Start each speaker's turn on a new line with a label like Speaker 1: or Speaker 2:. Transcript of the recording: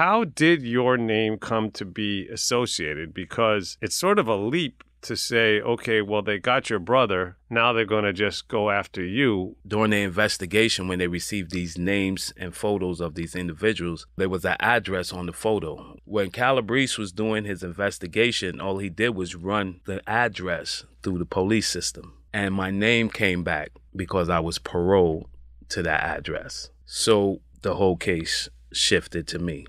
Speaker 1: how did your name come to be associated? Because it's sort of a leap to say, okay, well, they got your brother. Now they're going to just go after you.
Speaker 2: During the investigation, when they received these names and photos of these individuals, there was an address on the photo. When Calabrese was doing his investigation, all he did was run the address through the police system. And my name came back because I was paroled to that address. So the whole case shifted to me.